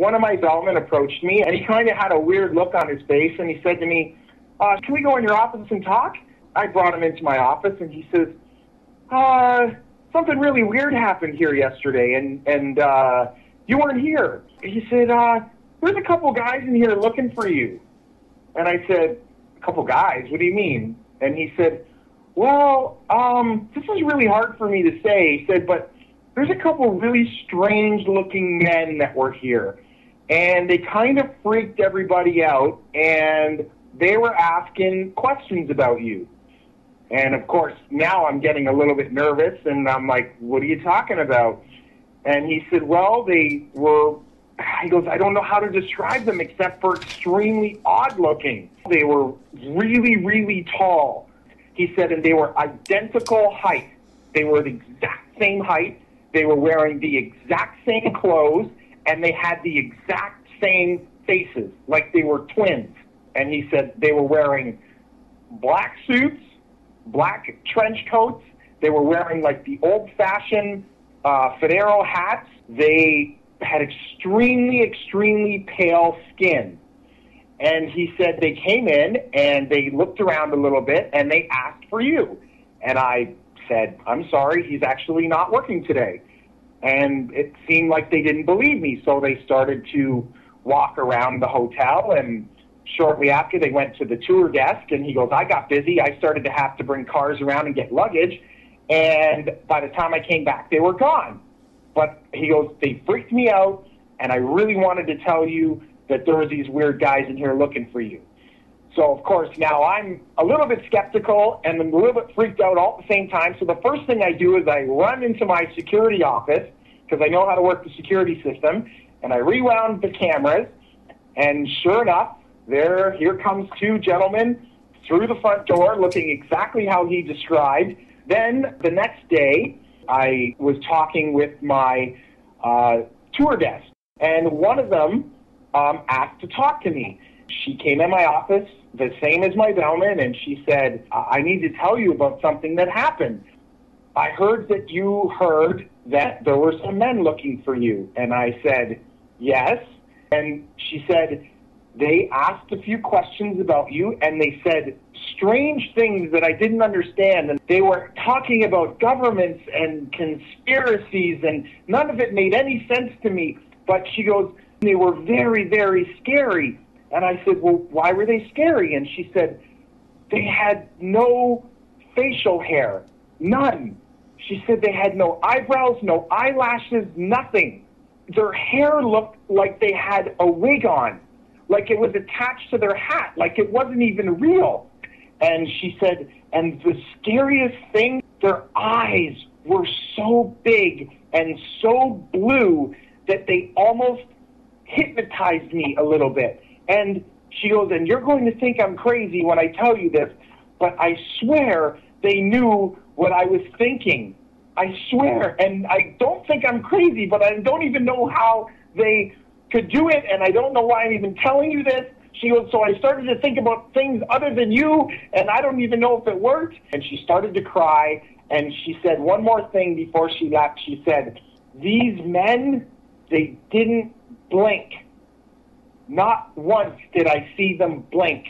one of my bellmen approached me, and he kind of had a weird look on his face, and he said to me, uh, "Can we go in your office and talk?" I brought him into my office, and he says, "Uh, something really weird happened here yesterday, and and uh, you weren't here." He said, uh, "There's a couple guys in here looking for you," and I said, "A couple guys? What do you mean?" And he said, "Well, um, this is really hard for me to say." He said, "But." There's a couple really strange looking men that were here and they kind of freaked everybody out and they were asking questions about you. And of course, now I'm getting a little bit nervous and I'm like, what are you talking about? And he said, well, they were, he goes, I don't know how to describe them except for extremely odd looking. They were really, really tall. He said, and they were identical height. They were the exact same height. They were wearing the exact same clothes and they had the exact same faces, like they were twins. And he said they were wearing black suits, black trench coats. They were wearing like the old fashioned uh, Fedora hats. They had extremely, extremely pale skin. And he said they came in and they looked around a little bit and they asked for you. And I said, I'm sorry, he's actually not working today and it seemed like they didn't believe me. So they started to walk around the hotel, and shortly after, they went to the tour desk, and he goes, I got busy. I started to have to bring cars around and get luggage, and by the time I came back, they were gone. But he goes, they freaked me out, and I really wanted to tell you that there were these weird guys in here looking for you. So, of course, now I'm a little bit skeptical and I'm a little bit freaked out all at the same time. So, the first thing I do is I run into my security office because I know how to work the security system and I rewound the cameras. And sure enough, there, here comes two gentlemen through the front door looking exactly how he described. Then the next day, I was talking with my uh, tour desk, and one of them um, asked to talk to me. She came in my office the same as my bellman, and she said, I need to tell you about something that happened. I heard that you heard that there were some men looking for you. And I said, Yes. And she said, They asked a few questions about you, and they said strange things that I didn't understand. And they were talking about governments and conspiracies, and none of it made any sense to me. But she goes, They were very, very scary. And I said, Well, why were they scary? And she said, They had no facial hair, none. She said they had no eyebrows, no eyelashes, nothing. Their hair looked like they had a wig on, like it was attached to their hat, like it wasn't even real. And she said, and the scariest thing, their eyes were so big and so blue that they almost hypnotized me a little bit. And she goes, and you're going to think I'm crazy when I tell you this, but I swear they knew what I was thinking. I swear. And I don't think I'm crazy, but I don't even know how they could do it, and I don't know why I'm even telling you this. She goes, so I started to think about things other than you, and I don't even know if it worked. And she started to cry, and she said one more thing before she left. She said, These men, they didn't blink. Not once did I see them blink.